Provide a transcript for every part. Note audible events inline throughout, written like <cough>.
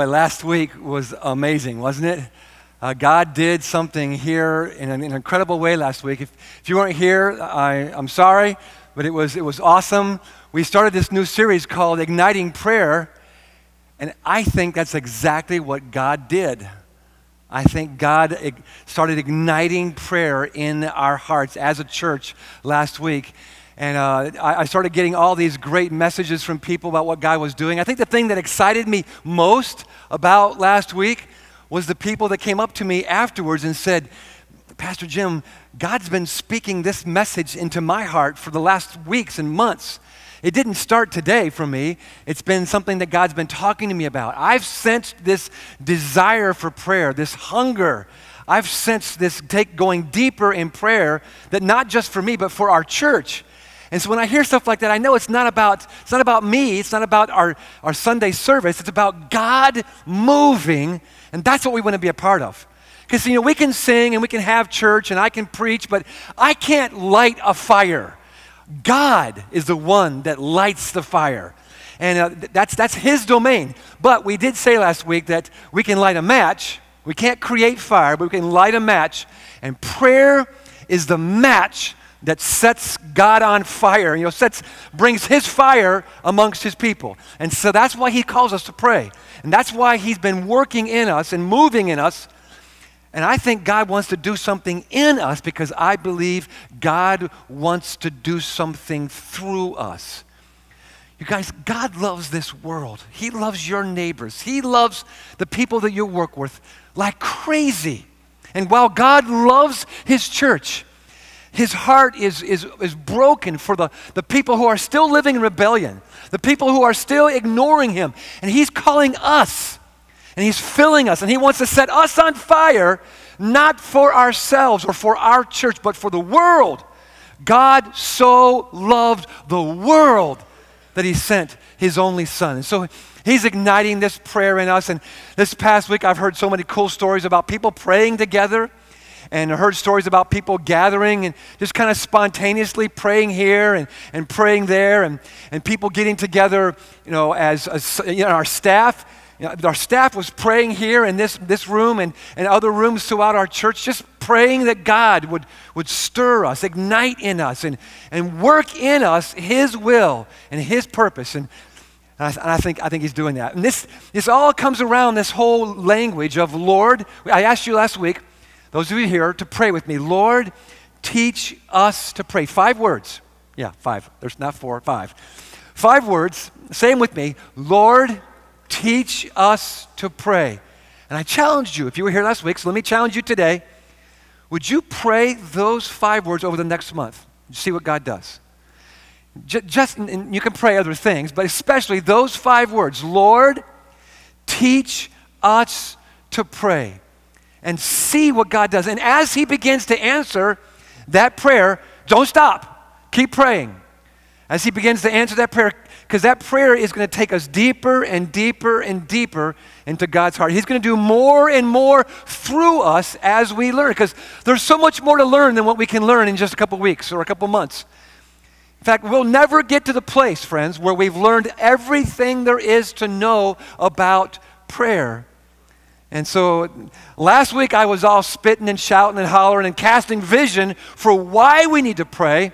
Boy, last week was amazing, wasn't it? Uh, God did something here in an, an, incredible way last week. If, if you weren't here, I, I'm sorry, but it was, it was awesome. We started this new series called Igniting Prayer, and I think that's exactly what God did. I think God started igniting prayer in our hearts as a church last week. And uh, I, started getting all these great messages from people about what God was doing. I think the thing that excited me most about last week was the people that came up to me afterwards and said, Pastor Jim, God's been speaking this message into my heart for the last weeks and months. It didn't start today for me. It's been something that God's been talking to me about. I've sensed this desire for prayer, this hunger. I've sensed this take going deeper in prayer that not just for me, but for our church. And so when I hear stuff like that, I know it's not about, it's not about me, it's not about our, our Sunday service, it's about God moving, and that's what we want to be a part of. Because, you know, we can sing and we can have church and I can preach, but I can't light a fire. God is the one that lights the fire. And uh, that's, that's His domain. But we did say last week that we can light a match. We can't create fire, but we can light a match. And prayer is the match that sets God on fire, you know, sets, brings his fire amongst his people. And so that's why he calls us to pray. And that's why he's been working in us and moving in us. And I think God wants to do something in us because I believe God wants to do something through us. You guys, God loves this world. He loves your neighbors. He loves the people that you work with like crazy. And while God loves his church, his heart is, is, is broken for the, the people who are still living in rebellion, the people who are still ignoring him. And he's calling us, and he's filling us, and he wants to set us on fire, not for ourselves or for our church, but for the world. God so loved the world that he sent his only son. And so he's igniting this prayer in us. And this past week, I've heard so many cool stories about people praying together and heard stories about people gathering and just kind of spontaneously praying here and, and praying there and, and people getting together, you know, as, as you know, our staff. You know, our staff was praying here in this, this room and, and other rooms throughout our church, just praying that God would, would stir us, ignite in us, and, and work in us His will and His purpose. And, and I, think, I think He's doing that. And this, this all comes around this whole language of Lord. I asked you last week, those of you here to pray with me. Lord, teach us to pray. Five words. Yeah, five. There's not four, five. Five words. Same with me. Lord, teach us to pray. And I challenged you, if you were here last week, so let me challenge you today. Would you pray those five words over the next month? See what God does. Just, and you can pray other things, but especially those five words Lord, teach us to pray and see what God does. And as He begins to answer that prayer, don't stop. Keep praying. As He begins to answer that prayer, because that prayer is going to take us deeper and deeper and deeper into God's heart. He's going to do more and more through us as we learn, because there's so much more to learn than what we can learn in just a couple weeks or a couple months. In fact, we'll never get to the place, friends, where we've learned everything there is to know about prayer. And so last week I was all spitting and shouting and hollering and casting vision for why we need to pray.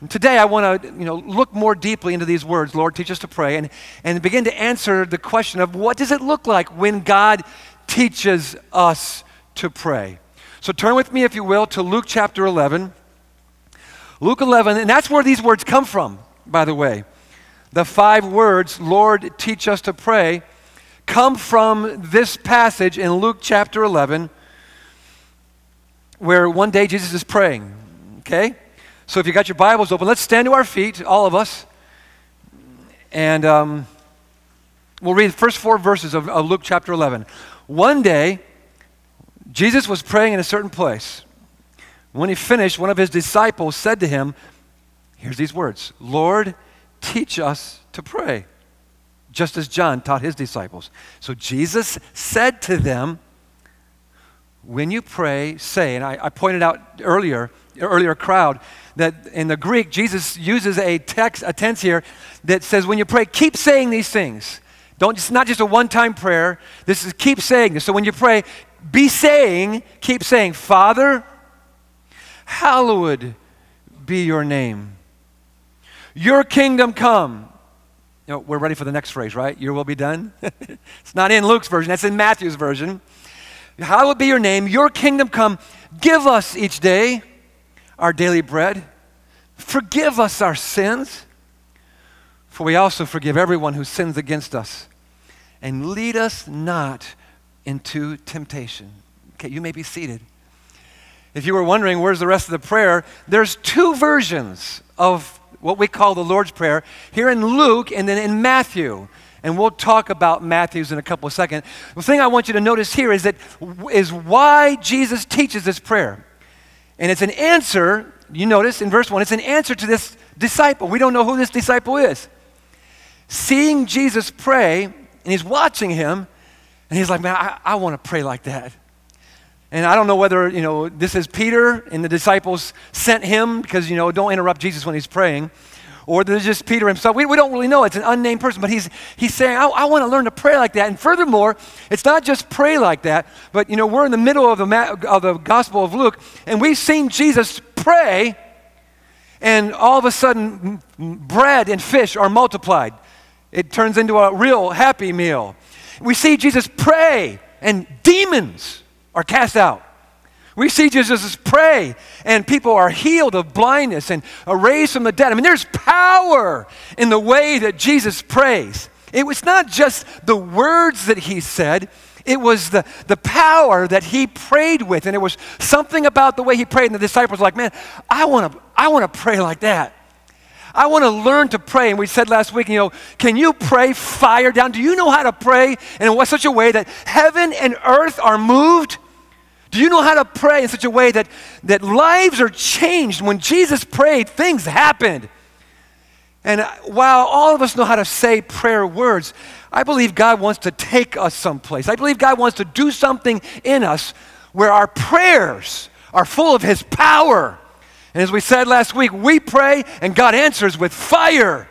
And today I want to you know, look more deeply into these words, Lord, teach us to pray, and, and begin to answer the question of what does it look like when God teaches us to pray. So turn with me, if you will, to Luke chapter 11. Luke 11, and that's where these words come from, by the way. The five words, Lord, teach us to pray come from this passage in Luke chapter 11, where one day Jesus is praying. Okay? So if you got your Bibles open, let's stand to our feet, all of us. And um, we'll read the first four verses of, of Luke chapter 11. One day, Jesus was praying in a certain place. When he finished, one of his disciples said to him, Here's these words Lord, teach us to pray just as John taught his disciples. So Jesus said to them, when you pray, say, and I, I pointed out earlier, earlier crowd, that in the Greek, Jesus uses a text, a tense here that says, when you pray, keep saying these things. Don't, it's not just a one time prayer. This is keep saying this. So when you pray, be saying, keep saying, Father, hallowed be your name. Your kingdom come. Know, we're ready for the next phrase, right? Your will be done. <laughs> it's not in Luke's version, that's in Matthew's version. Hallowed be your name, your kingdom come. Give us each day our daily bread. Forgive us our sins, for we also forgive everyone who sins against us. And lead us not into temptation. Okay, you may be seated. If you were wondering where's the rest of the prayer, there's two versions of what we call the Lord's Prayer here in Luke and then in Matthew. And we'll talk about Matthew's in a couple of seconds. The thing I want you to notice here is that is why Jesus teaches this prayer. And it's an answer, you notice in verse 1, it's an answer to this disciple. We don't know who this disciple is. Seeing Jesus pray, and he's watching him, and he's like, man, I, I want to pray like that. And I don't know whether, you know, this is Peter and the disciples sent him because, you know, don't interrupt Jesus when he's praying. Or there's just Peter himself. We, we don't really know. It's an unnamed person, but he's, he's saying, I, I want to learn to pray like that. And furthermore, it's not just pray like that, but, you know, we're in the middle of the, of the Gospel of Luke, and we've seen Jesus pray, and all of a sudden, bread and fish are multiplied. It turns into a real happy meal. We see Jesus pray, and demons are cast out. We see Jesus pray, and people are healed of blindness and are raised from the dead. I mean, there's power in the way that Jesus prays. It was not just the words that he said, it was the, the power that he prayed with. And it was something about the way he prayed, and the disciples were like, man, I want to I wanna pray like that. I want to learn to pray. And we said last week, you know, can you pray fire down? Do you know how to pray in such a way that heaven and earth are moved? Do you know how to pray in such a way that, that lives are changed? When Jesus prayed, things happened. And while all of us know how to say prayer words, I believe God wants to take us someplace. I believe God wants to do something in us where our prayers are full of His power. And as we said last week, we pray and God answers with fire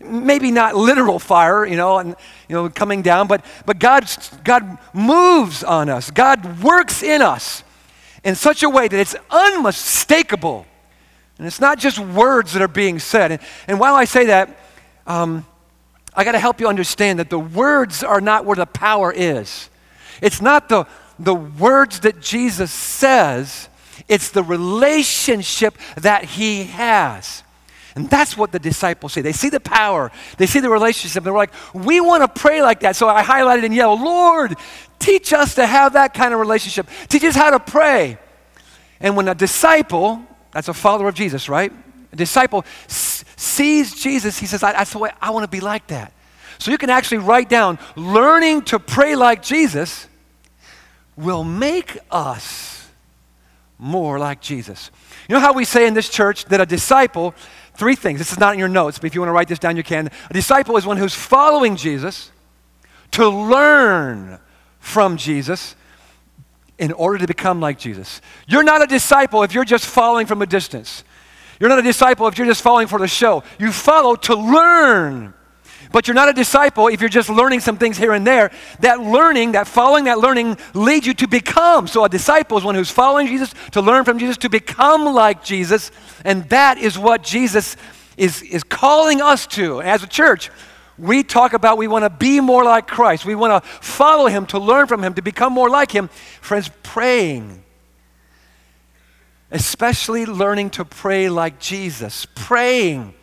maybe not literal fire, you know, and you know, coming down, but but God God moves on us. God works in us in such a way that it's unmistakable. And it's not just words that are being said. And, and while I say that, um, I got to help you understand that the words are not where the power is. It's not the, the words that Jesus says, it's the relationship that he has. And that's what the disciples see. They see the power, they see the relationship. They're like, we want to pray like that. So I highlighted in yellow, Lord, teach us to have that kind of relationship. Teach us how to pray. And when a disciple, that's a follower of Jesus, right? A disciple s- sees Jesus, he says, that's the way I want to be like that. So you can actually write down, learning to pray like Jesus will make us more like Jesus. You know how we say in this church that a disciple Three things. This is not in your notes, but if you want to write this down, you can. A disciple is one who's following Jesus to learn from Jesus in order to become like Jesus. You're not a disciple if you're just following from a distance. You're not a disciple if you're just following for the show. You follow to learn but you're not a disciple if you're just learning some things here and there. That learning, that following that learning leads you to become. So a disciple is one who's following Jesus to learn from Jesus, to become like Jesus. And that is what Jesus is, is calling us to. As a church, we talk about we want to be more like Christ. We want to follow him, to learn from him, to become more like him. Friends, praying, especially learning to pray like Jesus, praying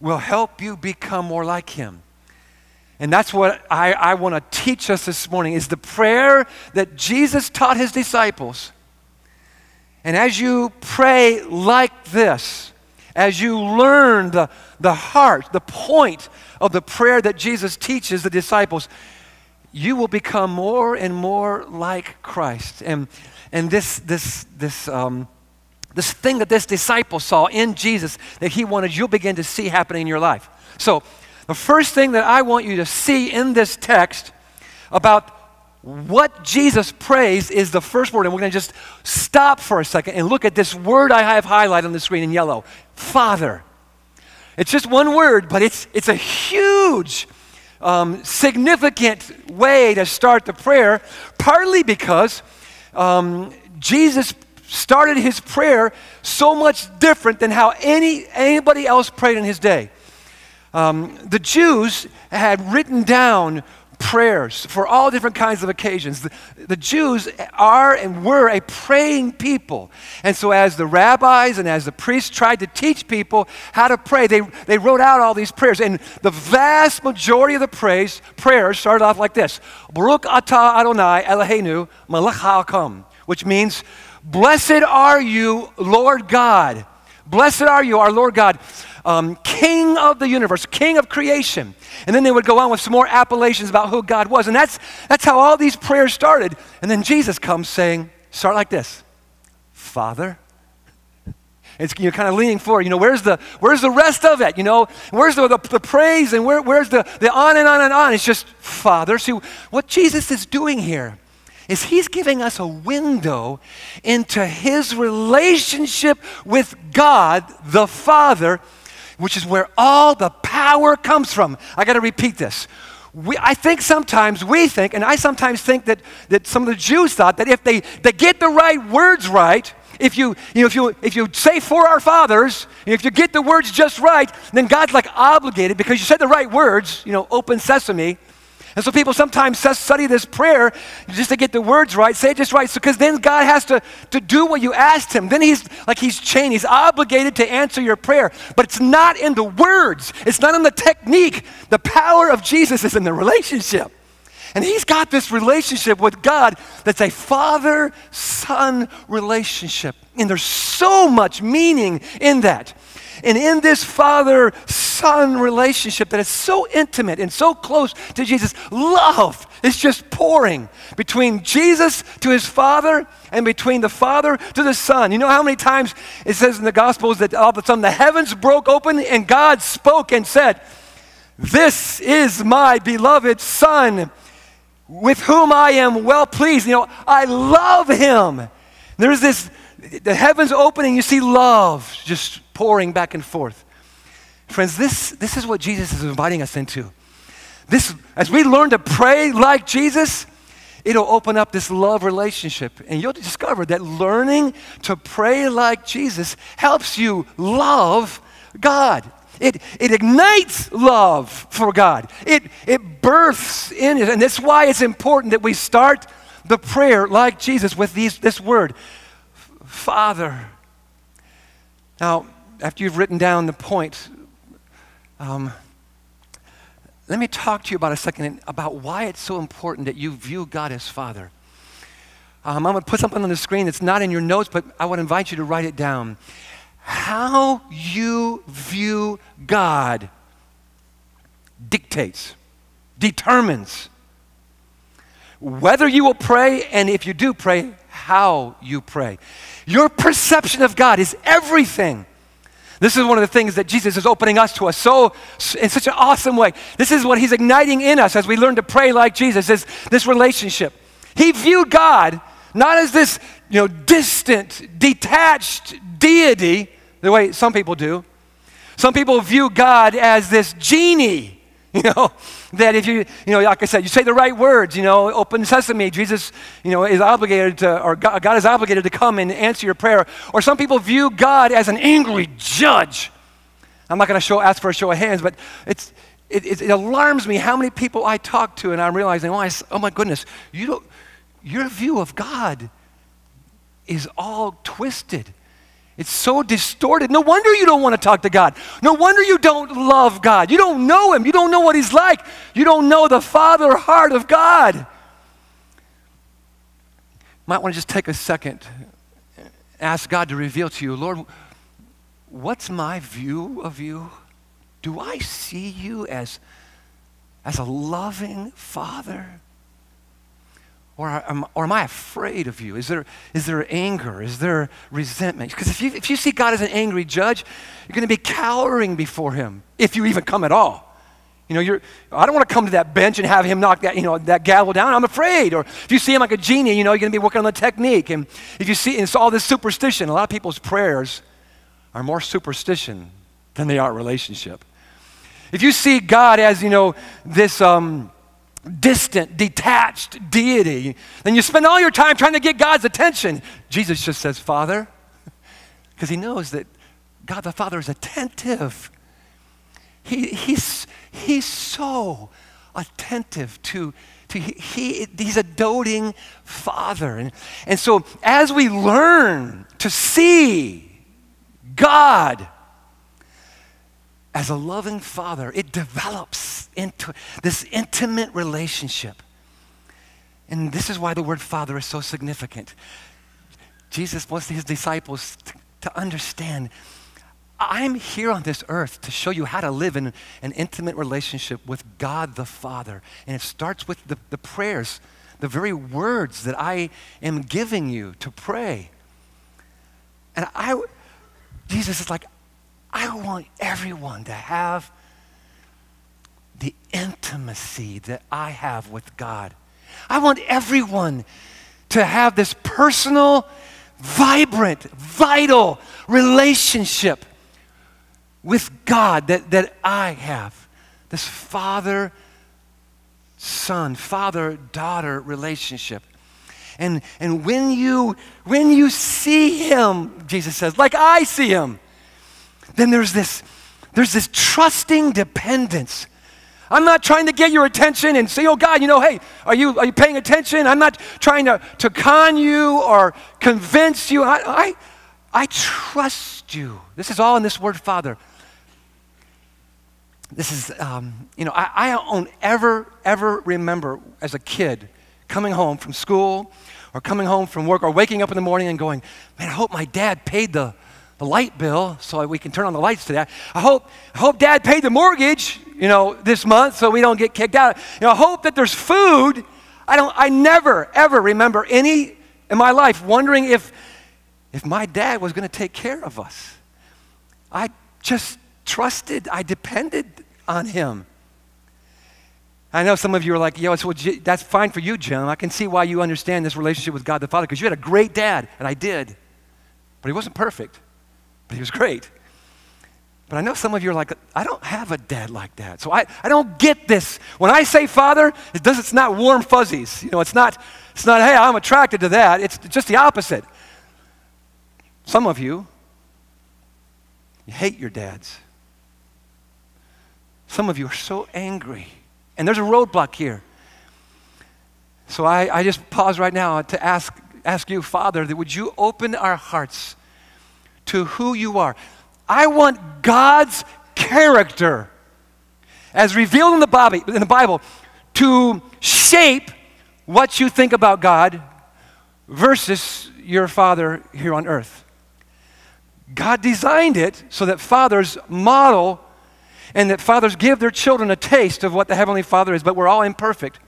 will help you become more like him. And that's what I, I want to teach us this morning is the prayer that Jesus taught his disciples. And as you pray like this, as you learn the, the heart, the point of the prayer that Jesus teaches the disciples, you will become more and more like Christ. And, and this, this, this um, this thing that this disciple saw in Jesus that he wanted, you'll begin to see happening in your life. So, the first thing that I want you to see in this text about what Jesus prays is the first word. And we're going to just stop for a second and look at this word I have highlighted on the screen in yellow Father. It's just one word, but it's, it's a huge, um, significant way to start the prayer, partly because um, Jesus started his prayer so much different than how any, anybody else prayed in his day. Um, the Jews had written down prayers for all different kinds of occasions. The, the, Jews are and were a praying people. And so, as the rabbis and as the priests tried to teach people how to pray, they, they wrote out all these prayers. And the vast majority of the praise, prayers started off like this Baruch atah Adonai Eloheinu melech ha'olam, which means, Blessed are you, Lord God. Blessed are you, our Lord God um, King of the universe, King of creation. And then they would go on with some more appellations about who God was. And that's, that's how all these prayers started. And then Jesus comes saying, start like this Father. It's, you're kind of leaning forward. You know, where's the, where's the rest of it? You know, where's the, the, the praise and where, where's the, the on and on and on? It's just Father. See, what Jesus is doing here is he's giving us a window into his relationship with God the Father which is where all the power comes from. I got to repeat this. We, I think sometimes we think, and I sometimes think that, that some of the Jews thought that if they, they get the right words right, if you, you know, if, you, if you say for our fathers, if you get the words just right, then God's like obligated because you said the right words, you know, open sesame, and so people sometimes study this prayer just to get the words right, say it just right, so because then God has to, to do what you asked him. Then he's like he's chained, he's obligated to answer your prayer. But it's not in the words, it's not in the technique. The power of Jesus is in the relationship. And he's got this relationship with God that's a father son relationship. And there's so much meaning in that. And in this father son relationship that is so intimate and so close to Jesus, love is just pouring between Jesus to his father and between the father to the son. You know how many times it says in the Gospels that all of a sudden the heavens broke open and God spoke and said, This is my beloved son with whom I am well pleased. You know, I love him. There's this, the heavens opening, you see love just pouring back and forth. Friends, this, this is what Jesus is inviting us into. This, as we learn to pray like Jesus, it'll open up this love relationship. And you'll discover that learning to pray like Jesus helps you love God. It, it ignites love for God. It, it births in it. And that's why it's important that we start the prayer like Jesus with these, this word Father. Now, after you've written down the point, um, let me talk to you about a second about why it's so important that you view God as Father. Um, I'm going to put something on the screen that's not in your notes, but I would invite you to write it down. How you view God dictates, determines whether you will pray, and if you do pray, how you pray. Your perception of God is everything. This is one of the things that Jesus is opening us to us so in such an awesome way. This is what he's igniting in us as we learn to pray like Jesus, is this relationship. He viewed God not as this, you know, distant, detached deity, the way some people do. Some people view God as this genie <laughs> you know, that if you, you know, like I said, you say the right words, you know, open sesame, Jesus, you know, is obligated to, or God, is obligated to come and answer your prayer. Or some people view God as an angry judge. I'm not going to show, ask for a show of hands, but it's, it, it, it, alarms me how many people I talk to, and I'm realizing, oh, I, oh my goodness, you don't, your view of God is all twisted. It's so distorted. No wonder you don't want to talk to God. No wonder you don't love God. You don't know Him. You don't know what He's like. You don't know the Father heart of God. Might want to just take a second, ask God to reveal to you, Lord, what's my view of you? Do I see you as, as a loving Father? Or am, or am I afraid of you? Is there, is there anger? Is there resentment? Because if you, if you see God as an angry judge, you're going to be cowering before him, if you even come at all. You know, you're, I don't want to come to that bench and have him knock that, you know, that gavel down. I'm afraid. Or if you see him like a genie, you know, you're going to be working on the technique. And if you see, it's all this superstition. A lot of people's prayers are more superstition than they are relationship. If you see God as, you know, this um, distant, detached deity, then you spend all your time trying to get God's attention. Jesus just says, Father, <laughs> because he knows that God the Father is attentive. He, he's, he's so attentive to, to he, he's a doting father. And, and so as we learn to see God as a loving father, it develops into this intimate relationship. And this is why the word father is so significant. Jesus wants his disciples to, to understand I'm here on this earth to show you how to live in an intimate relationship with God the Father. And it starts with the, the prayers, the very words that I am giving you to pray. And I, Jesus is like, I want everyone to have the intimacy that I have with God. I want everyone to have this personal, vibrant, vital relationship with God that, that I have. This father son, father daughter relationship. And, and when, you, when you see him, Jesus says, like I see him, then there's this, there's this trusting dependence. I'm not trying to get your attention and say, oh God, you know, hey, are you, are you paying attention? I'm not trying to, to con you or convince you. I, I, I trust you. This is all in this word, Father this is, um, you know, I, I don't ever, ever remember as a kid coming home from school or coming home from work or waking up in the morning and going, man, I hope my dad paid the, the light bill so we can turn on the lights today. I hope, I hope dad paid the mortgage, you know, this month so we don't get kicked out. You know, I hope that there's food. I don't, I never, ever remember any in my life wondering if, if my dad was going to take care of us. I just trusted, I depended on him. I know some of you are like, yo, well, that's fine for you, Jim. I can see why you understand this relationship with God the Father because you had a great dad, and I did. But he wasn't perfect, but he was great. But I know some of you are like, I don't have a dad like that. So I, I don't get this. When I say father, it does, it's not warm fuzzies. You know, it's not, it's not, hey, I'm attracted to that. It's just the opposite. Some of you, you hate your dads. Some of you are so angry. And there's a roadblock here. So I, I just pause right now to ask, ask you, Father, that would you open our hearts to who you are? I want God's character, as revealed in the, Bible, to shape what you think about God versus your father here on earth. God designed it so that fathers model and that fathers give their children a taste of what the Heavenly Father is, but we're all imperfect.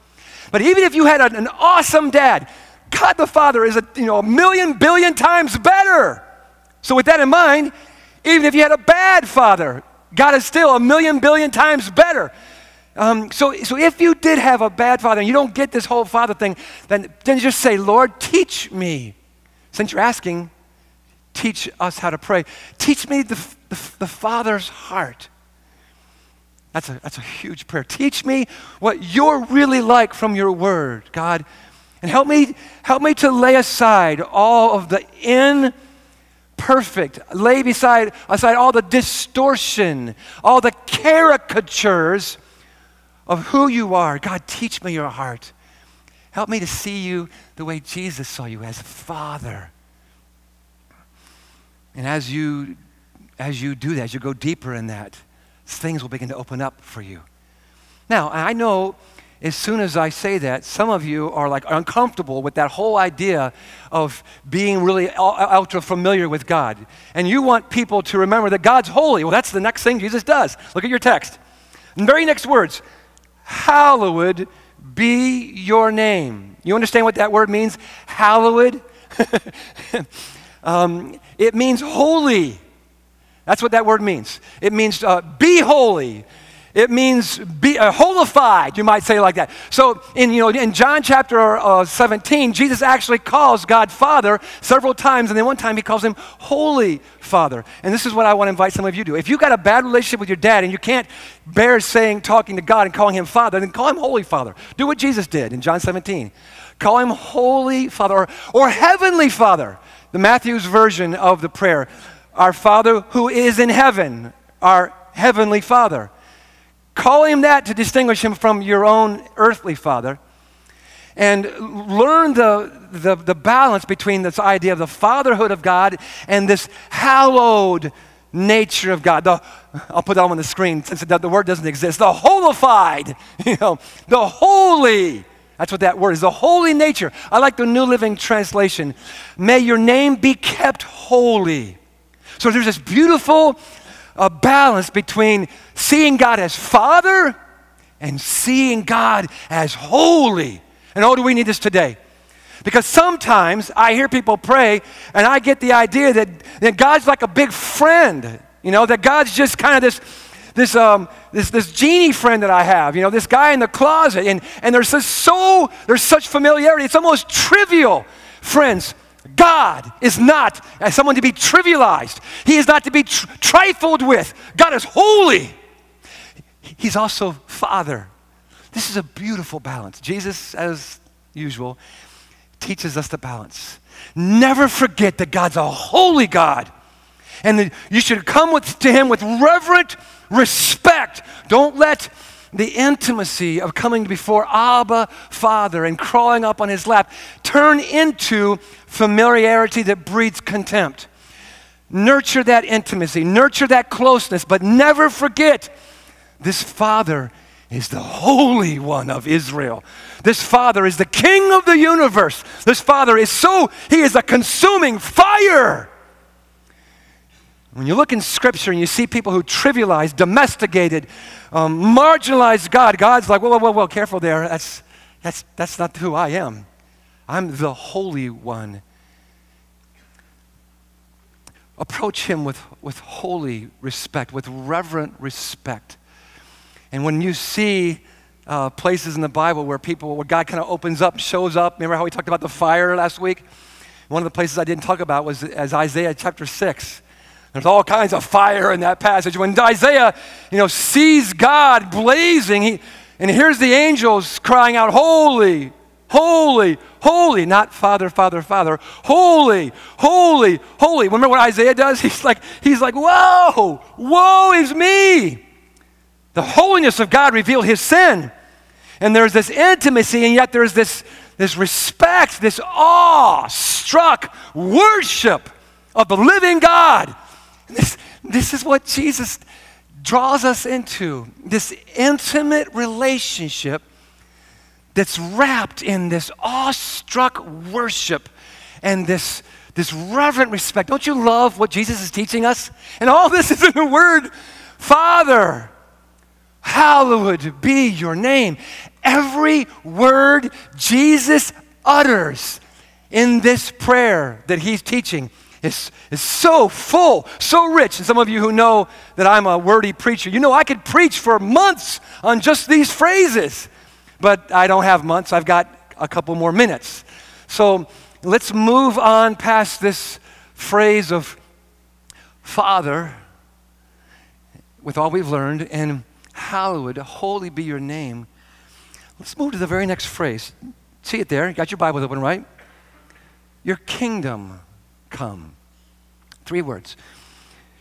But even if you had an, an awesome dad, God the Father is a, you know, a million billion times better. So, with that in mind, even if you had a bad father, God is still a million billion times better. Um, so, so if you did have a bad father and you don't get this whole father thing, then, then just say, Lord, teach me. Since you're asking, teach us how to pray. Teach me the, the, the Father's heart. That's a, that's a huge prayer. Teach me what you're really like from your word, God. And help me, help me to lay aside all of the imperfect, lay beside, aside all the distortion, all the caricatures of who you are. God, teach me your heart. Help me to see you the way Jesus saw you as father. And as you as you do that, as you go deeper in that, things will begin to open up for you. Now, I know as soon as I say that, some of you are like uncomfortable with that whole idea of being really ultra familiar with God. And you want people to remember that God's holy. Well, that's the next thing Jesus does. Look at your text. The very next words Hallowed be your name. You understand what that word means? Hallowed? <laughs> um, it means holy. That's what that word means. It means uh, be holy. It means be uh, holified, you might say like that. So in, you know, in John chapter uh, 17, Jesus actually calls God Father several times, and then one time he calls him Holy Father. And this is what I want to invite some of you to do. If you've got a bad relationship with your dad and you can't bear saying, talking to God and calling him Father, then call him Holy Father. Do what Jesus did in John 17. Call him Holy Father or, or Heavenly Father, the Matthew's version of the prayer. Our Father who is in heaven, our Heavenly Father. Call him that to distinguish him from your own earthly father. And learn the, the, the, balance between this idea of the fatherhood of God and this hallowed nature of God. The, I'll put that on the screen since the, the word doesn't exist. The holified, <laughs> you know, the holy. That's what that word is, the holy nature. I like the New Living Translation. May your name be kept holy. So there's this beautiful a balance between seeing God as Father and seeing God as holy. And oh, do we need this today? Because sometimes I hear people pray and I get the idea that, that God's like a big friend, you know, that God's just kind of this, this, um, this, this genie friend that I have, you know, this guy in the closet. And, and there's this so, there's such familiarity. It's almost trivial. Friends, God is not as someone to be trivialized. He is not to be tr- trifled with. God is holy. He's also Father. This is a beautiful balance. Jesus, as usual, teaches us the balance. Never forget that God's a holy God. And you should come with, to Him with reverent respect. Don't let the intimacy of coming before Abba, Father, and crawling up on his lap turn into familiarity that breeds contempt. Nurture that intimacy, nurture that closeness, but never forget this Father is the Holy One of Israel. This Father is the King of the universe. This Father is so, He is a consuming fire. When you look in Scripture and you see people who trivialize, domesticated, um, God, God's like, whoa, whoa, whoa, whoa, careful there. That's, that's, that's not who I am. I'm the Holy One. Approach Him with, with holy respect, with reverent respect. And when you see uh, places in the Bible where people, where God kind of opens up, shows up, remember how we talked about the fire last week? One of the places I didn't talk about was as Isaiah chapter 6 there's all kinds of fire in that passage. When Isaiah, you know, sees God blazing, he, and hears the angels crying out, Holy, holy, holy, not Father, Father, Father, holy, holy, holy. Remember what Isaiah does? <laughs> He's like, he's like, whoa, woe is me. The holiness of God revealed his sin. And there's this intimacy, and yet there's this, this respect, this awe struck worship of the living God. This, this is what Jesus draws us into this intimate relationship that's wrapped in this awestruck worship and this, this reverent respect. Don't you love what Jesus is teaching us? And all <laughs> this is in the word Father, hallowed be your name. Every word Jesus utters in this prayer that he's teaching is, is so full, so rich. And some of you who know that I'm a wordy preacher, you know I could preach for months on just these phrases. But I don't have months, I've got a couple more minutes. So let's move on past this phrase of Father with all we've learned and hallowed, holy be your name. Let's move to the very next phrase. See it there? You got your Bible open, right? Your kingdom come. Three words.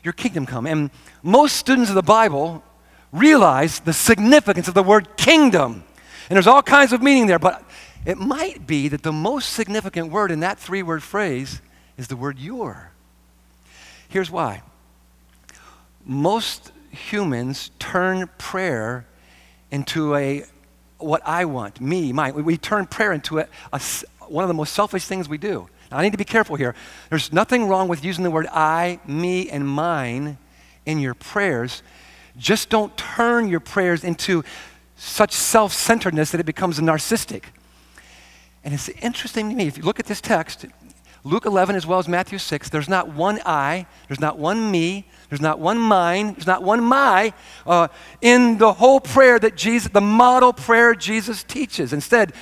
Your kingdom come. And most students of the Bible realize the significance of the word kingdom. And there's all kinds of meaning there, but it might be that the most significant word in that three word phrase is the word your. Here's why. Most humans turn prayer into a what I want, me, mine. We turn prayer into a, a, one of the most selfish things we do. Now, I need to be careful here. There's nothing wrong with using the word I, me, and mine in your prayers. Just don't turn your prayers into such self centeredness that it becomes narcissistic. And it's interesting to me, if you look at this text, Luke 11 as well as Matthew 6, there's not one I, there's not one me, there's not one mine, there's not one my uh, in the whole prayer that Jesus, the model prayer Jesus teaches. Instead,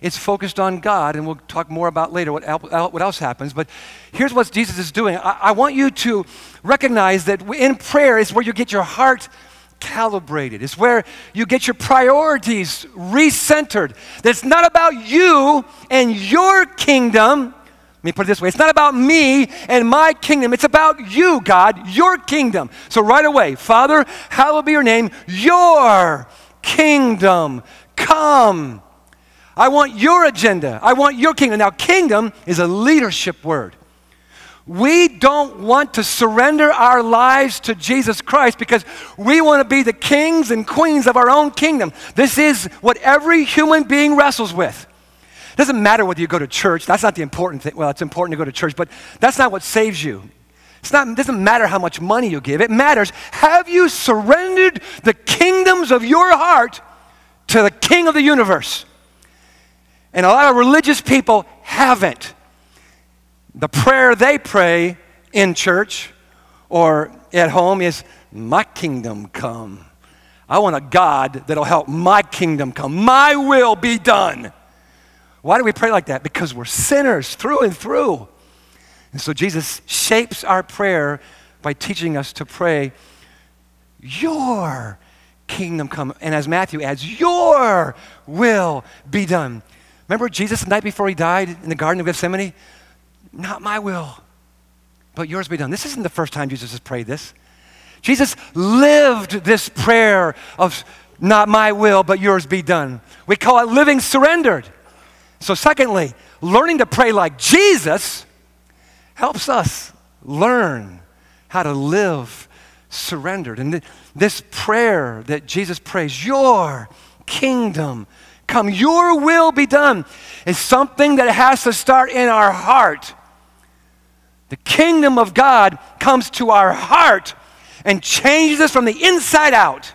it's focused on God, and we'll talk more about later what, what else happens. But here's what Jesus is doing. I, I want you to recognize that in prayer is where you get your heart calibrated. It's where you get your priorities recentered. That it's not about you and your kingdom. Let me put it this way it's not about me and my kingdom. It's about you, God, your kingdom. So, right away, Father, hallowed be your name, your kingdom come. I want your agenda. I want your kingdom. Now, kingdom is a leadership word. We don't want to surrender our lives to Jesus Christ because we want to be the kings and queens of our own kingdom. This is what every human being wrestles with. It doesn't matter whether you go to church, that's not the important thing. Well, it's important to go to church, but that's not what saves you. It's not, it doesn't matter how much money you give. It matters, have you surrendered the kingdoms of your heart to the king of the universe? And a lot of religious people haven't the prayer they pray in church or at home is, My kingdom come. I want a God that'll help my kingdom come. My will be done. Why do we pray like that? Because we're sinners through and through. And so Jesus shapes our prayer by teaching us to pray, Your kingdom come. And as Matthew adds, Your will be done. Remember Jesus the night before he died in the Garden of Gethsemane? Not my will, but yours be done. This isn't the first time Jesus has prayed this. Jesus lived this prayer of not my will, but yours be done. We call it living surrendered. So, secondly, learning to pray like Jesus helps us learn how to live surrendered. And th- this prayer that Jesus prays, Your kingdom come, Your will be done, is something that has to start in our heart. The kingdom of God comes to our heart and changes us from the inside out.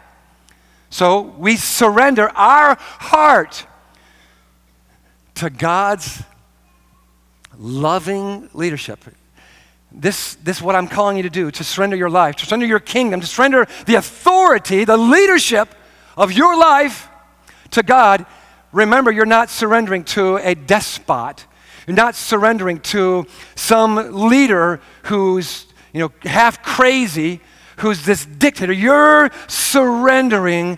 So we surrender our heart to God's loving leadership. This, this is what I'm calling you to do to surrender your life, to surrender your kingdom, to surrender the authority, the leadership of your life to God. Remember, you're not surrendering to a despot you're not surrendering to some leader who's, you know, half crazy, who's this dictator. You're surrendering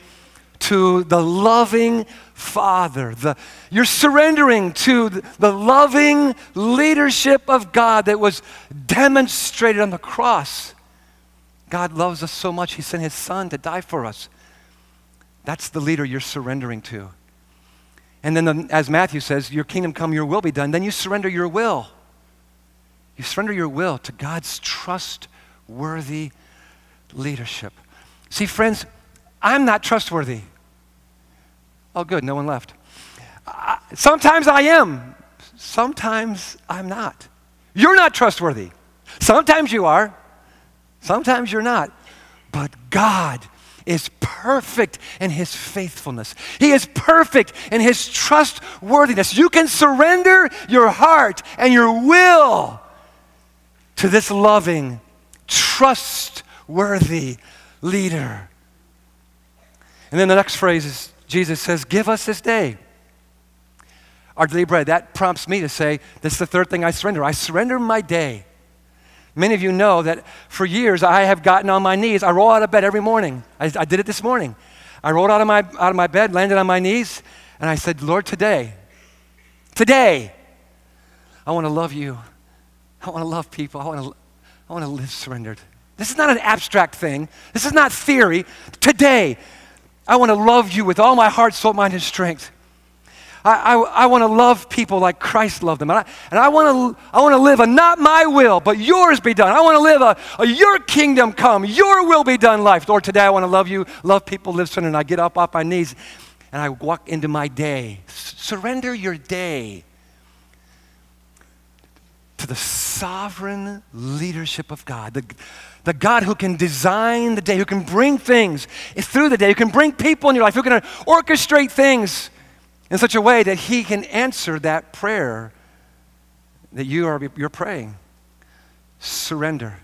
to the loving Father. The, you're surrendering to the, the loving leadership of God that was demonstrated on the cross. God loves us so much, He sent His Son to die for us. That's the leader you're surrendering to. And then, the, as Matthew says, your kingdom come, your will be done. Then you surrender your will. You surrender your will to God's trustworthy leadership. See, friends, I'm not trustworthy. Oh, good, no one left. Uh, sometimes I am, sometimes I'm not. You're not trustworthy. Sometimes you are, sometimes you're not. But God is perfect in his faithfulness. He is perfect in his trustworthiness. You can surrender your heart and your will to this loving, trustworthy leader. And then the next phrase is Jesus says, Give us this day our daily bread. That prompts me to say, This is the third thing I surrender. I surrender my day. Many of you know that for years I have gotten on my knees. I roll out of bed every morning. I, I, did it this morning. I rolled out of, my, out of my bed, landed on my knees, and I said, Lord, today, today, I want to love you. I want to love people. I want to, I want to live surrendered. This is not an abstract thing. This is not theory. Today, I want to love you with all my heart, soul, mind, and strength. I, I, I want to love people like Christ loved them. And I, and I want to I want to live a not my will, but yours be done. I want to live a, a your kingdom come, your will be done life. Lord, today I want to love you, love people, live sin. And I get up off my knees and I walk into my day. Surrender your day to the sovereign leadership of God. The, the God who can design the day, who can bring things through the day, who can bring people in your life, who can orchestrate things in such a way that He can answer that prayer that you are you're praying. Surrender.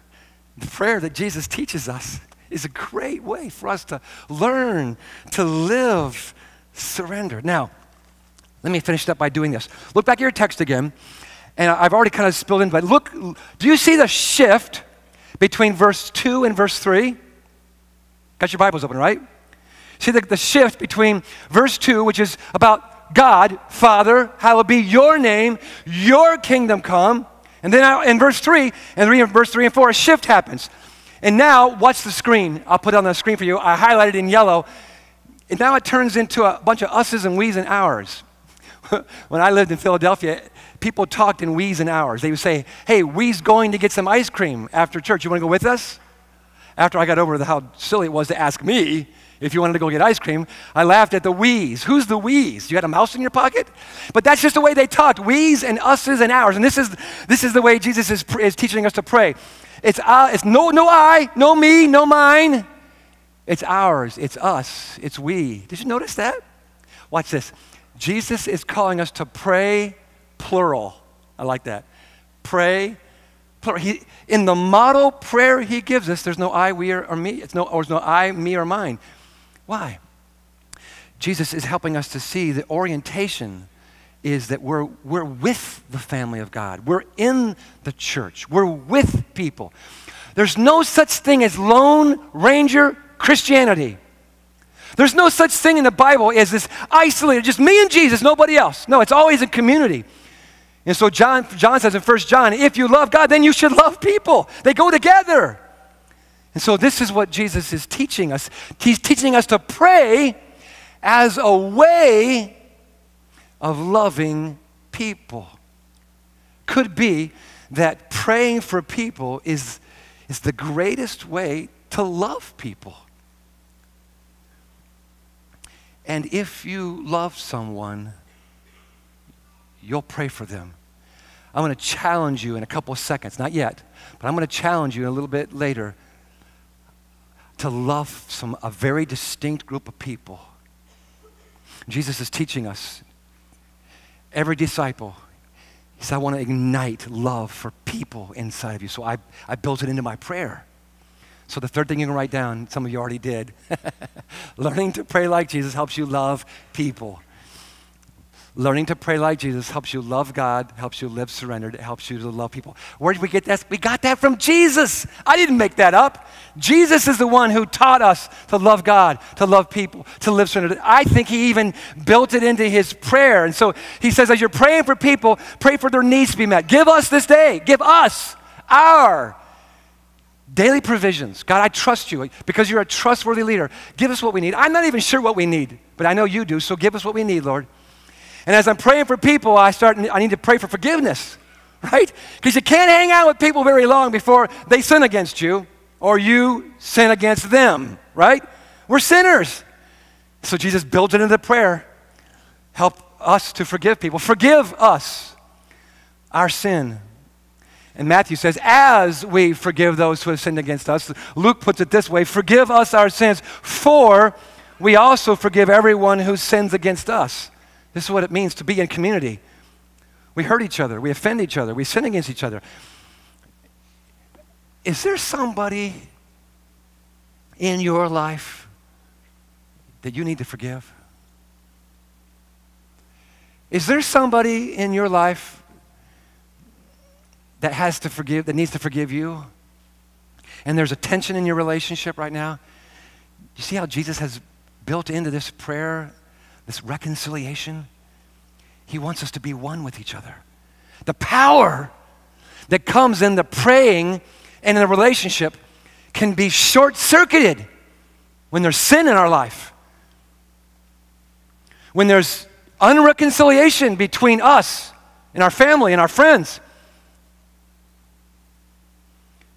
The prayer that Jesus teaches us is a great way for us to learn to live surrender. Now, let me finish up by doing this. Look back at your text again, and I've already kind of spilled in, but look, do you see the shift between verse 2 and verse 3? Got your Bibles open, right? See the, the shift between verse 2, which is about God, Father, hallowed be your name, your kingdom come. And then in verse 3, and verse 3 and 4, a shift happens. And now, watch the screen. I'll put it on the screen for you. I highlighted in yellow. And now it turns into a bunch of us's and we's and ours. <laughs> when I lived in Philadelphia, people talked in we's and ours. They would say, Hey, we's going to get some ice cream after church. You want to go with us? After I got over the, how silly it was to ask me if you wanted to go get ice cream, I laughed at the we's. Who's the we's? You had a mouse in your pocket? But that's just the way they talked we's and us's and ours. And this is, this is the way Jesus is, is teaching us to pray. It's, uh, it's no, no I, no me, no mine. It's ours, it's us, it's we. Did you notice that? Watch this. Jesus is calling us to pray plural. I like that. Pray plural. He, in the model prayer he gives us, there's no I, we, or, or me. It's no, or there's no I, me, or mine. Why? Jesus is helping us to see the orientation is that we're, we're with the family of God. We're in the church. We're with people. There's no such thing as Lone Ranger Christianity. There's no such thing in the Bible as this isolated, just me and Jesus, nobody else. No, it's always a community. And so John, John says in 1 John, if you love God, then you should love people. They go together. And so this is what Jesus is teaching us. He's teaching us to pray as a way of loving people. Could be that praying for people is, is the greatest way to love people. And if you love someone, you'll pray for them. I'm going to challenge you in a couple of seconds, not yet, but I'm going to challenge you a little bit later to love some, a very distinct group of people. Jesus is teaching us every disciple, he said, I want to ignite love for people inside of you. So I, I built it into my prayer. So the third thing you can write down, some of you already did. <laughs> Learning to pray like Jesus helps you love people. Learning to pray like Jesus helps you love God, helps you live surrendered, it helps you to love people. Where did we get that? We got that from Jesus. I didn't make that up. Jesus is the one who taught us to love God, to love people, to live surrendered. I think he even built it into his prayer. And so he says, as you're praying for people, pray for their needs to be met. Give us this day, give us our daily provisions. God, I trust you because you're a trustworthy leader. Give us what we need. I'm not even sure what we need, but I know you do, so give us what we need, Lord. And as I'm praying for people, I start, I need to pray for forgiveness, <laughs> right? Because you can't hang out with people very long before they sin against you or you sin against them, right? We're sinners. So Jesus builds it into prayer. Help us to forgive people. Forgive us our sin. And Matthew says, as we forgive those who have sinned against us. Luke puts it this way forgive us our sins, for we also forgive everyone who sins against us. This is what it means to be in community. We hurt each other, we offend each other, we sin against each other. Is there somebody in your life that you need to forgive? Is there somebody in your life that has to forgive, that needs to forgive you? And there's a tension in your relationship right now? You see how Jesus has built into this prayer this reconciliation. He wants us to be one with each other. The power that comes in the praying and in the relationship can be short circuited when there's sin in our life, when there's unreconciliation between us and our family and our friends.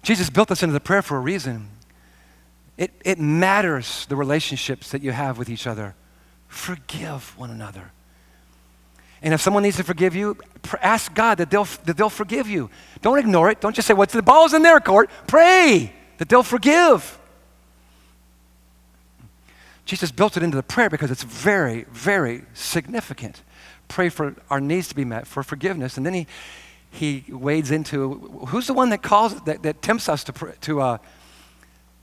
Jesus built us into the prayer for a reason. It, it matters the relationships that you have with each other. Forgive one another. And if someone needs to forgive you, ask God that they'll, that they'll forgive you. Don't ignore it. Don't just say, What's well, the ball's in their court. Pray that they'll forgive. Jesus built it into the prayer because it's very, very significant. Pray for our needs to be met, for forgiveness. And then he, he wades into who's the one that calls, that, that tempts us to, to, uh,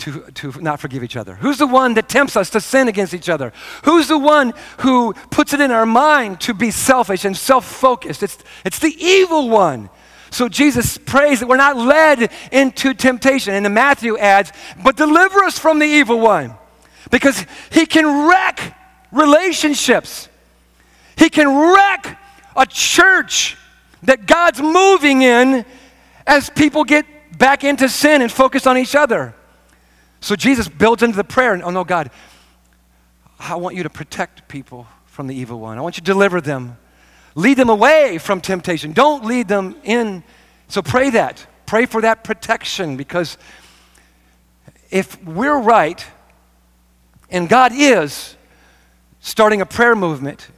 to, to not forgive each other? Who's the one that tempts us to sin against each other? Who's the one who puts it in our mind to be selfish and self focused? It's, it's the evil one. So Jesus prays that we're not led into temptation. And then Matthew adds, but deliver us from the evil one. Because he can wreck relationships, he can wreck a church that God's moving in as people get back into sin and focus on each other. So Jesus builds into the prayer, and, oh no, God, I want you to protect people from the evil one. I want you to deliver them. Lead them away from temptation. Don't lead them in. So pray that. Pray for that protection because if we're right and God is starting a prayer movement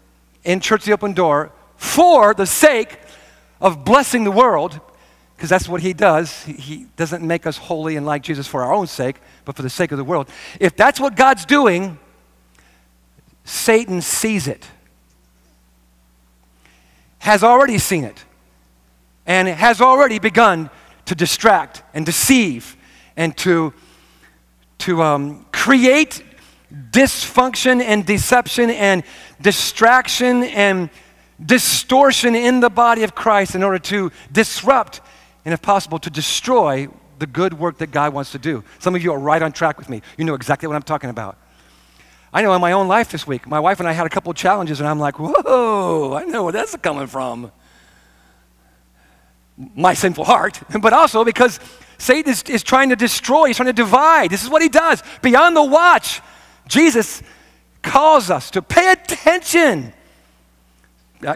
in Church the Open Door for the sake of blessing the world, because that's what he does. He, doesn't make us holy and like Jesus for our own sake, but for the sake of the world. If that's what God's doing, Satan sees it, has already seen it, and has already begun to distract and deceive and to, to um, create dysfunction and deception and distraction and distortion in the body of Christ in order to disrupt and, if possible, to destroy the good work that God wants to do. Some of you are right on track with me. You know exactly what I'm talking about. I know in my own life this week, my wife and I had a couple of challenges, and I'm like, whoa, I know where that's coming from. My sinful heart, <laughs> but also because Satan is, is trying to destroy, he's trying to divide. This is what he does. Beyond the watch, Jesus calls us to pay attention.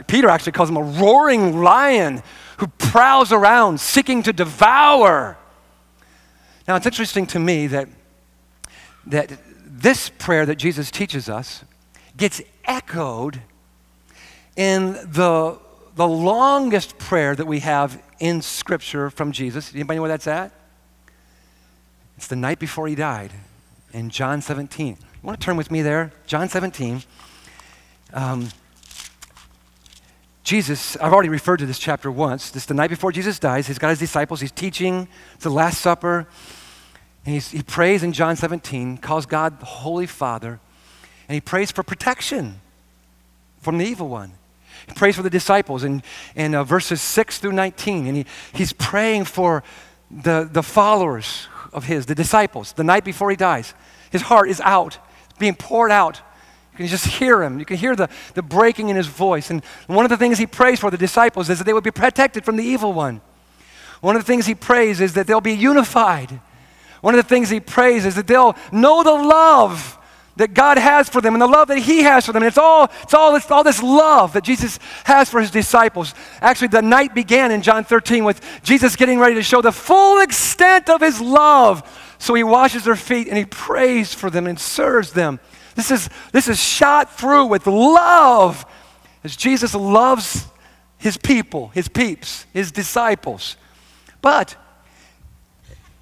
Peter actually calls him a roaring lion who prowls around seeking to devour. Now, it's interesting to me that, that this prayer that Jesus teaches us gets echoed in the, the longest prayer that we have in Scripture from Jesus. Anybody know where that's at? It's the night before he died in John 17. You want to turn with me there? John 17. Um, Jesus, I've already referred to this chapter once. This is the night before Jesus dies. He's got his disciples. He's teaching. It's the Last Supper. And he prays in John 17, calls God the Holy Father, and he prays for protection from the evil one. He prays for the disciples in, in uh, verses 6 through 19. And he, he's praying for the, the followers of his, the disciples, the night before he dies. His heart is out, being poured out you can just hear him. You can hear the, the breaking in his voice. And one of the things he prays for the disciples is that they would be protected from the evil one. One of the things he prays is that they'll be unified. One of the things he prays is that they'll know the love that God has for them and the love that he has for them. And it's all, it's all, it's all this love that Jesus has for his disciples. Actually, the night began in John 13 with Jesus getting ready to show the full extent of his love. So he washes their feet and he prays for them and serves them. This is, this is shot through with love as Jesus loves his people, his peeps, his disciples. But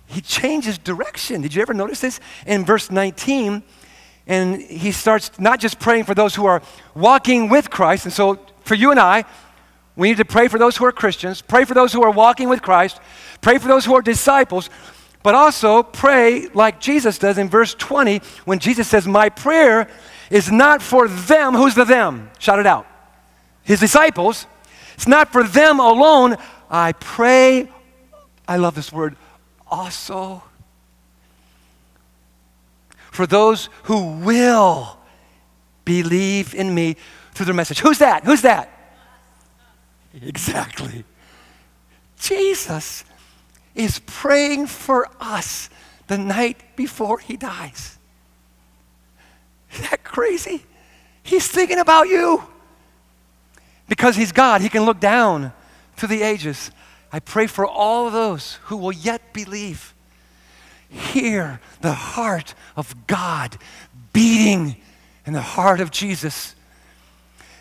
he changes direction. Did you ever notice this? In verse 19, and he starts not just praying for those who are walking with Christ, and so for you and I, we need to pray for those who are Christians, pray for those who are walking with Christ, pray for those who are disciples, but also pray like Jesus does in verse 20 when Jesus says, My prayer is not for them. Who's the them? Shout it out. His disciples. It's not for them alone. I pray, I love this word, also for those who will believe in me through their message. Who's that? Who's that? Exactly. Jesus is praying for us the night before he dies. Is that crazy? He's thinking about you. Because he's God, he can look down through the ages. I pray for all those who will yet believe. Hear the heart of God beating in the heart of Jesus.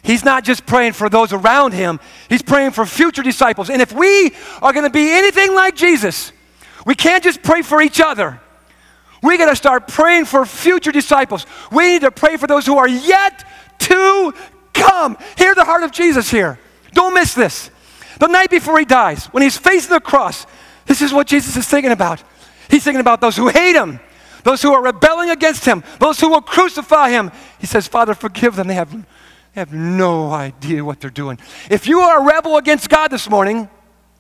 He's not just praying for those around him, he's praying for future disciples. And if we are going to be anything like Jesus, we can't just pray for each other. We got to start praying for future disciples. We need to pray for those who are yet to come. Hear the heart of Jesus here. Don't miss this. The night before he dies, when he's facing the cross, this is what Jesus is thinking about. He's thinking about those who hate him, those who are rebelling against him, those who will crucify him. He says, Father, forgive them. They have, have no idea what they're doing. If you are a rebel against God this morning,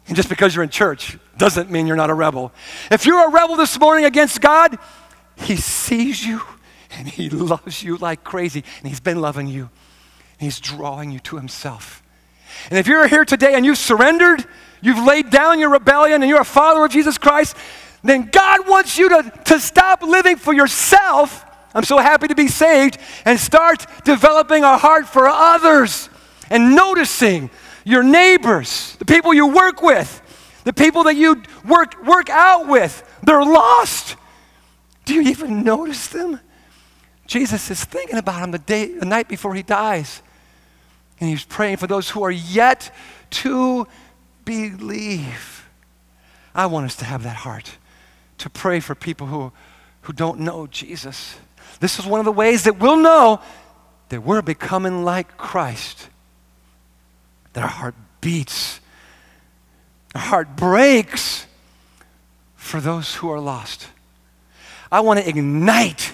and just because you're in church doesn't mean you're not a rebel. If you're a rebel this morning against God, He sees you and He loves you like crazy, and He's been loving you. and He's drawing you to Himself. And if you're here today and you've surrendered, you've laid down your rebellion, and you're a follower of Jesus Christ, then God wants you to, to stop living for yourself. I'm so happy to be saved, and start developing a heart for others and noticing your neighbors, the people you work with, the people that you work, work out with. They're lost. Do you even notice them? Jesus is thinking about them the, day, the night before he dies. And he's praying for those who are yet to believe. I want us to have that heart to pray for people who, who don't know Jesus. This is one of the ways that we'll know that we're becoming like Christ that our heart beats, our heart breaks for those who are lost. I want to ignite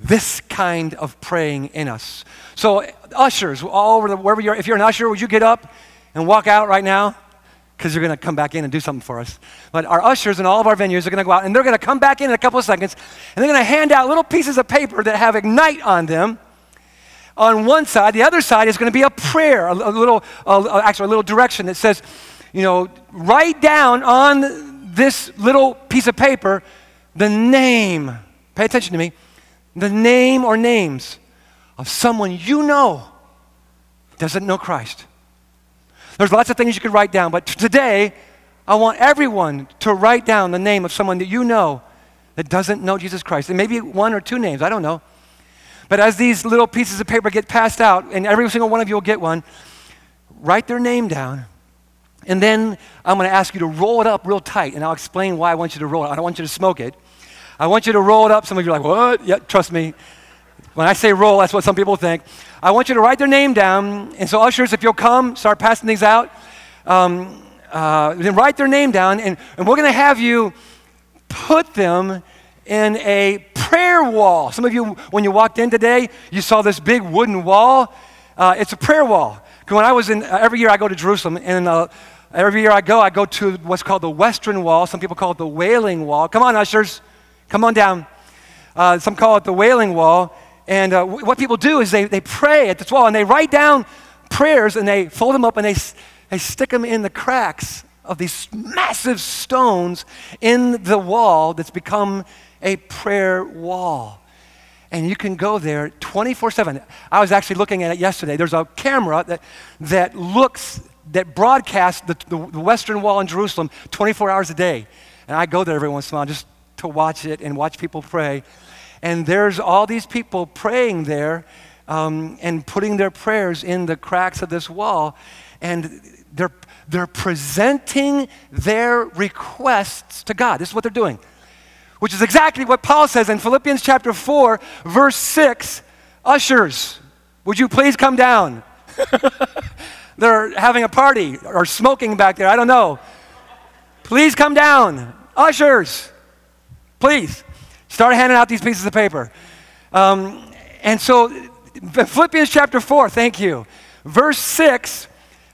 this kind of praying in us. So, ushers, all over the, wherever you're, if you're an usher, would you get up and walk out right now? Because you're going to come back in and do something for us. But our ushers in all of our venues are going to go out and they're going to come back in in a couple of seconds and they're going to hand out little pieces of paper that have ignite on them on one side. The other side is going to be a prayer, a, little, a, actually, a little direction that says, you know, write down on this little piece of paper the name. Pay attention to me. The name or names of someone you know doesn't know Christ. There's lots of things you could write down, but today, I want everyone to write down the name of someone that you know that doesn't know Jesus Christ. And maybe one or two names, I don't know. But as these little pieces of paper get passed out, and every single one of you will get one, write their name down. And then I'm going to ask you to roll it up real tight, and I'll explain why I want you to roll it. I don't want you to smoke it. I want you to roll it up. Some of you are like, what? Yeah, trust me. When I say roll, that's what some people think. I want you to write their name down. And so, ushers, if you'll come, start passing these out. Um, uh, then write their name down, and, and we're going to have you put them in a prayer wall. Some of you, when you walked in today, you saw this big wooden wall. Uh, it's a prayer wall. When I was in, uh, every year I go to Jerusalem, and uh, every year I go, I go to what's called the Western Wall. Some people call it the Wailing Wall. Come on, ushers, come on down. Uh, some call it the Wailing Wall. And uh, what people do is they, they pray at this wall, and they write down prayers, and they fold them up, and they, they stick them in the cracks of these massive stones in the wall that's become a prayer wall. And you can go there 24 7. I was actually looking at it yesterday. There's a camera that, that looks, that broadcasts the, the Western Wall in Jerusalem 24 hours a day. And I go there every once in a while just to watch it and watch people pray. And there's all these people praying there um, and putting their prayers in the cracks of this wall. And they're, they're presenting their requests to God. This is what they're doing which is exactly what Paul says in Philippians chapter 4, verse 6. Ushers, would you please come down? <laughs> They're having a party or smoking back there. I don't know. Please come down. Ushers, please start handing out these pieces of paper. Um, and so, Philippians chapter 4, thank you. Verse 6,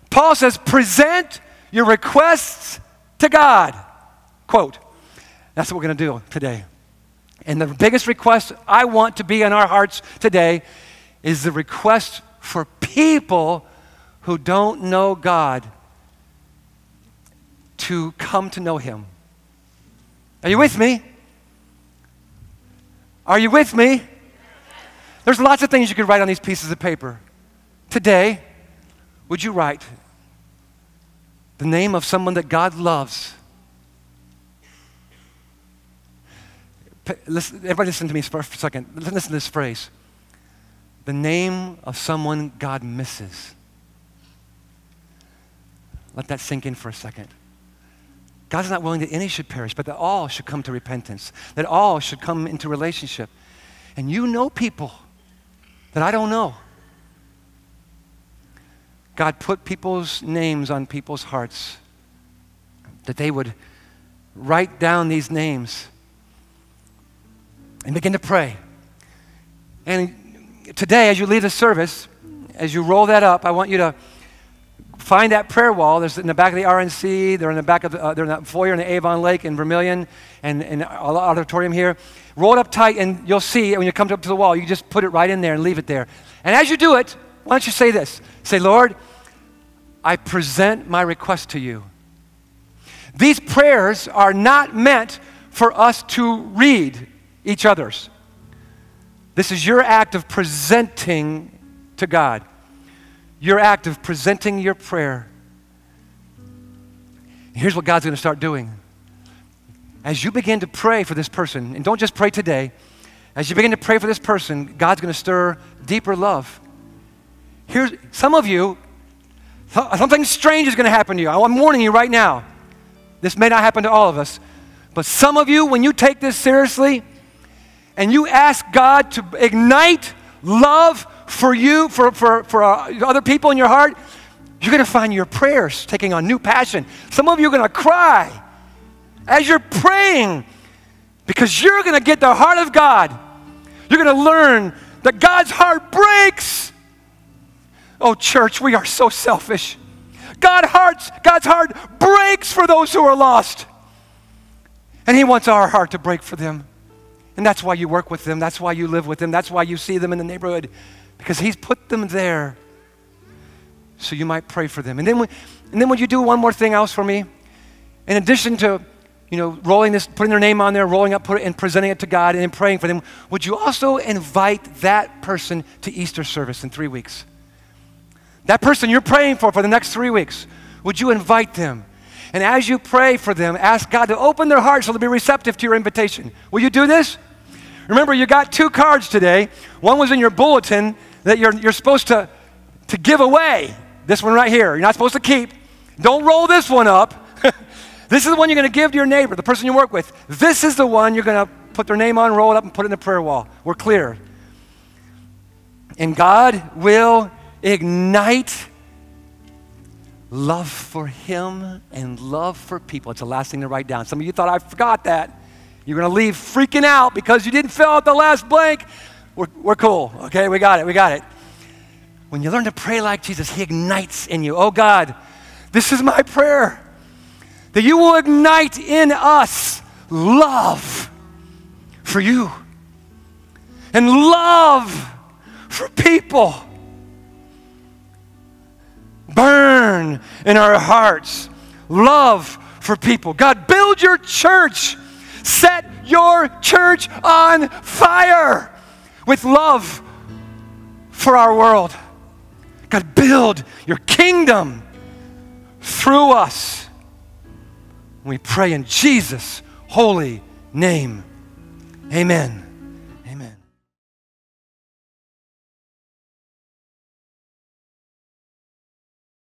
Paul says, Present your requests to God. Quote, that's what we're going to do today. And the biggest request I want to be in our hearts today is the request for people who don't know God to come to know Him. Are you with me? Are you with me? There's lots of things you could write on these pieces of paper. Today, would you write the name of someone that God loves? listen, everybody listen to me for a second. Listen to this phrase. The name of someone God misses. Let that sink in for a second. God's not willing that any should perish, but that all should come to repentance, that all should come into relationship. And you know people that I don't know. God, put people's names on people's hearts, that they would write down these names and begin to pray. And today, as you leave the service, as you roll that up, I want you to find that prayer wall. There's in the back of the RNC. They're in the back of the, uh, they're in that foyer in the Avon Lake in Vermilion and in auditorium here. Roll it up tight, and you'll see when you come up to the wall, you just put it right in there and leave it there. And as you do it, why don't you say this? Say, Lord, I present my request to you. These prayers are not meant for us to read each other's. This is your act of presenting to God your act of presenting your prayer. Here's what God's going to start doing. As you begin to pray for this person, and don't just pray today, as you begin to pray for this person, God's going to stir deeper love. Here's some of you, something strange is going to happen to you. I'm warning you right now. This may not happen to all of us, but some of you, when you take this seriously and you ask God to ignite love for you, for, for, for uh, other people in your heart, you're going to find your prayers taking on new passion. Some of you are going to cry as you're praying because you're going to get the heart of God. You're going to learn that God's heart breaks. Oh, church, we are so selfish. God hearts, God's heart breaks for those who are lost. And He wants our heart to break for them. And that's why you work with them. That's why you live with them. That's why you see them in the neighborhood because He's put them there so you might pray for them. And then, and then would you do one more thing else for me? In addition to, you know, rolling this, putting their name on there, rolling up, put it, and presenting it to God, and then praying for them, would you also invite that person to Easter service in three weeks? That person you're praying for for the next three weeks, would you invite them? And as you pray for them, ask God to open their hearts so they'll be receptive to your invitation. Will you do this? Remember, you got two cards today. One was in your bulletin that you're, you're supposed to, to give away. This one right here, you're not supposed to keep. Don't roll this one up. <laughs> this is the one you're going to give to your neighbor, the person you work with. This is the one you're going to put their name on, roll it up, and put it in the prayer wall. We're clear. And God will ignite love for Him and love for people. It's the last thing to write down. Some of you thought I forgot that. You're going to leave freaking out because you didn't fill out the last blank. We're, we're cool. Okay, we got it. We got it. When you learn to pray like Jesus, He ignites in you. Oh God, this is my prayer that you will ignite in us love for you and love for people. Burn in our hearts love for people. God, build your church. Set your church on fire with love for our world. God, build your kingdom through us. We pray in Jesus' holy name. Amen.